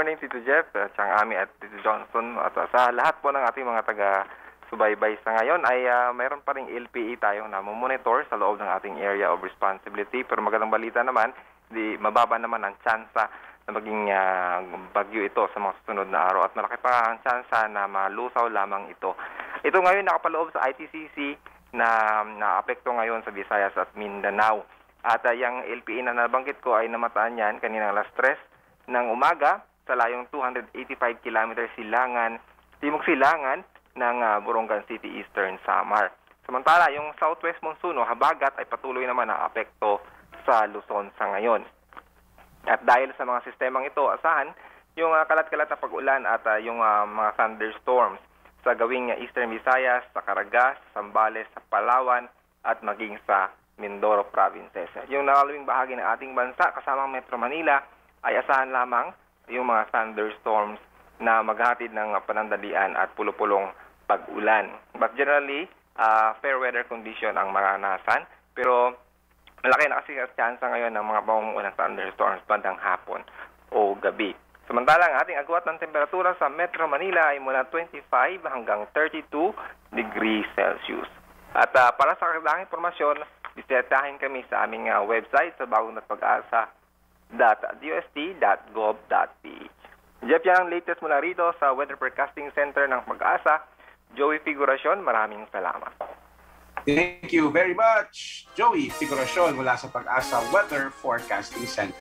morning, Tito Jeff, at siyang Ami at Tito Johnson. At sa lahat po ng ating mga taga subaybay sa ngayon ay uh, mayroon pa rin LPE tayong namomonitor sa loob ng ating area of responsibility. Pero magandang balita naman, di mababa naman ang tsansa na maging uh, bagyo ito sa mga susunod na araw at malaki pa ang tsansa na malusaw lamang ito. Ito ngayon nakapaloob sa ITCC na naapekto ngayon sa Visayas at Mindanao. At uh, yung LPE na nabanggit ko ay namataan yan kaninang alas 3 ng umaga sa layong 285 km silangan, timog silangan ng uh, Borongan City Eastern Samar. Samantala, yung southwest monsoon o habagat ay patuloy naman na apekto sa Luzon sa ngayon. At dahil sa mga sistemang ito, asahan yung uh, kalat-kalat na pag-ulan at uh, yung uh, mga thunderstorms sa gawing Eastern Visayas, sa Caragas, Sambales, sa Palawan at maging sa Mindoro provinces. Yung nakalawing bahagi ng ating bansa kasama Metro Manila ay asahan lamang yung mga thunderstorms na maghatid ng panandalian at pulupulong pag-ulan. But generally, uh, fair weather condition ang maranasan. Pero malaki na kasi chance ngayon ng mga pamumulan thunderstorms bandang hapon o gabi. Samantala, ang ating agwat ng temperatura sa Metro Manila ay mula 25 hanggang 32 degrees Celsius. At uh, para sa kagandang informasyon, bisitahin kami sa aming uh, website sa bagong at pag-asa.dust.gov.ph. Jeff, yan ang latest mula rito sa Weather Forecasting Center ng Pag-asa. Joey Figuracion, maraming salamat. Thank you very much, Joey Figuracion mula sa Pag-asa Weather Forecasting Center.